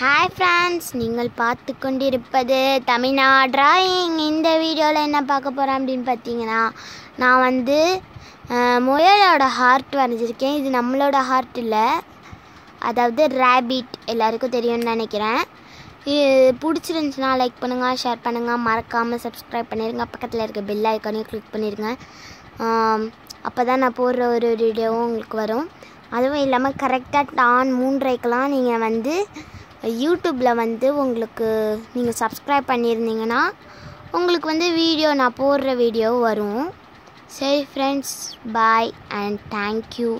Hi friends நீங்கள் பார்த்து கொண்டிருப்பது தமிழ்நா ட்ராயிங் இந்த வீடியோவில் என்ன பார்க்க போகிறேன் அப்படின்னு பார்த்தீங்கன்னா நான் வந்து முயலோட ஹார்ட் வரைஞ்சிருக்கேன். இது நம்மளோட ஹார்ட் இல்லை. அதாவது ரேபிட் எல்லாருக்கும் தெரியும்னு நினைக்கிறேன். இது பிடிச்சிருந்துச்சுன்னா லைக் பண்ணுங்கள் ஷேர் பண்ணுங்கள் மறக்காமல் சப்ஸ்கிரைப் பண்ணிடுங்க பக்கத்தில் இருக்க பெல் ஐக்கானையும் கிளிக் பண்ணிடுங்க அப்போ தான் நான் போடுற ஒரு வீடியோவும் உங்களுக்கு வரும். அதுவும் இல்லாமல் கரெக்டாக டான் மூன்றைக்கெலாம் நீங்கள் வந்து யூடியூப்பில் வந்து உங்களுக்கு நீங்கள் சப்ஸ்கிரைப் பண்ணியிருந்தீங்கன்னா உங்களுக்கு வந்து வீடியோ நான் போடுற வீடியோ வரும். சரி ஃப்ரெண்ட்ஸ் பாய் அண்ட் தேங்க்யூ